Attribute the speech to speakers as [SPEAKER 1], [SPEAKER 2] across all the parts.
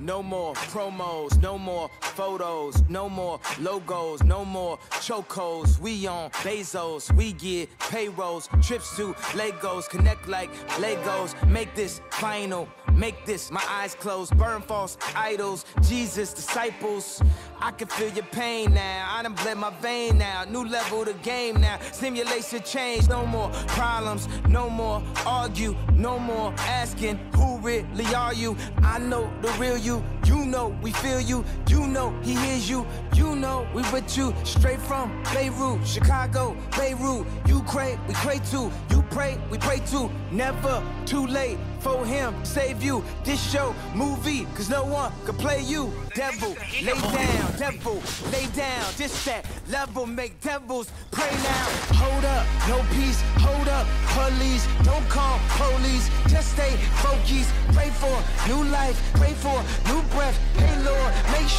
[SPEAKER 1] No more promos, no more photos, no more logos, no more chocos. We on Bezos, we get payrolls, trips to Lagos, connect like Legos. Make this final, make this my eyes closed, burn false idols, Jesus disciples. I can feel your pain now. I done bled my vein now. New level the game now. Simulation change. No more problems. No more argue. No more asking who really are you. I know the real you. You know we feel you. You know he hears you. You know we with you. Straight from Beirut, Chicago, Beirut. You pray, we pray too. You pray, we pray too. Never too late for him. Save you. This show, movie, cause no one can play you. Devil, lay down. Devil, lay down. This that level make devils pray now. Hold up, no peace. Hold up, police. Don't call police. Just stay focused. Pray for new life. Pray for new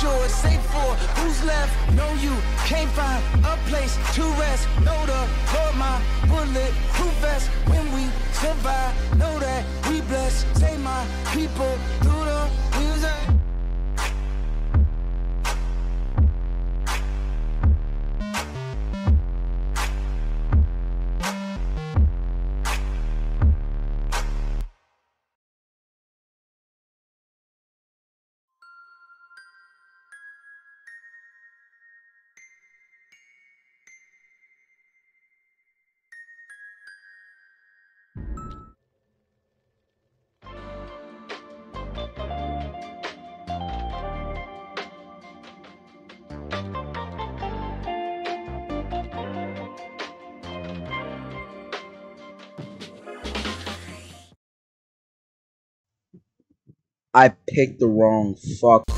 [SPEAKER 1] sure it's safe for who's left. Know you can't find a place to rest. Know the Lord, my bullet proof vest. When we survive, know that we blessed. Say my people through
[SPEAKER 2] I picked the wrong fuck.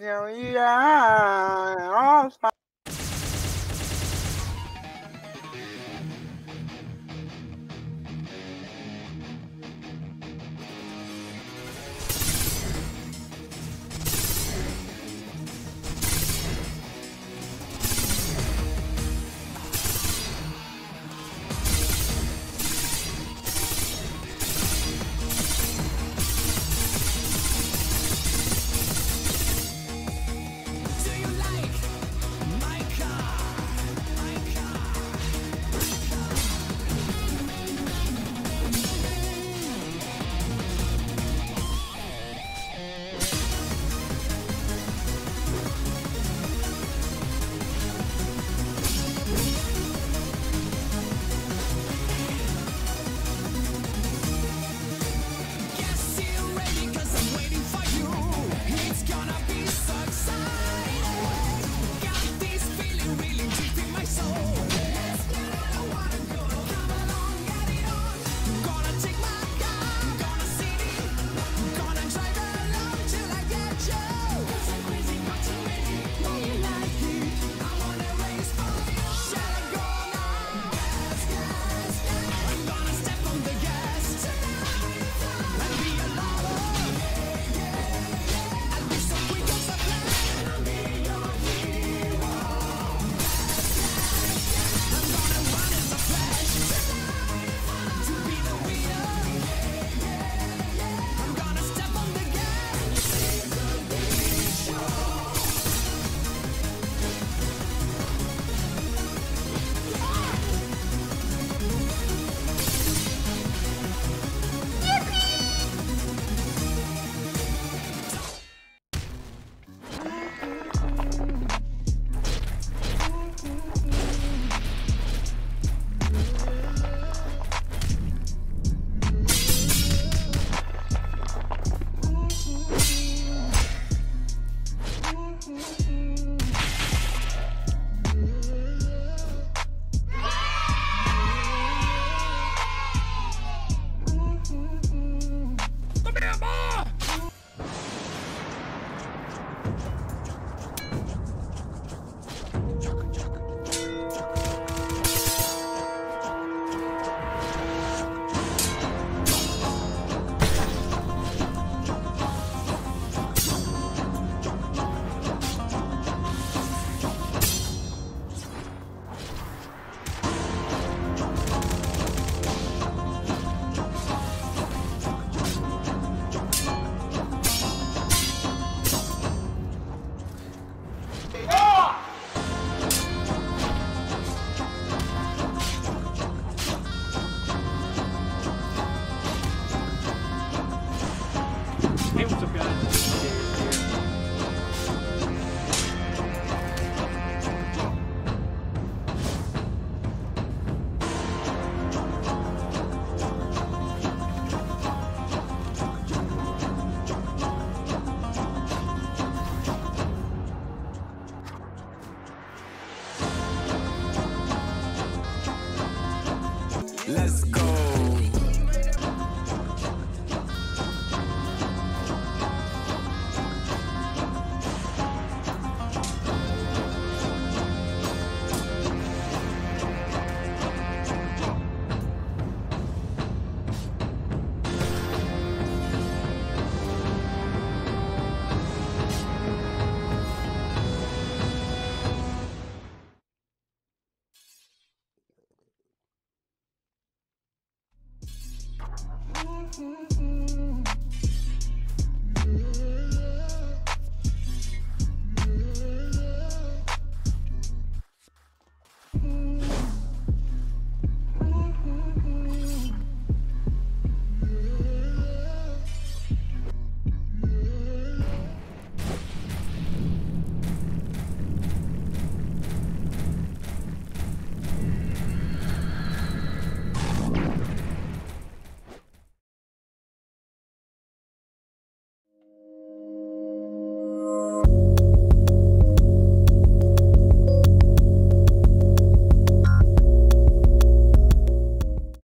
[SPEAKER 3] Yeah,
[SPEAKER 4] Hey,
[SPEAKER 1] Let's go.
[SPEAKER 5] Mm-hmm.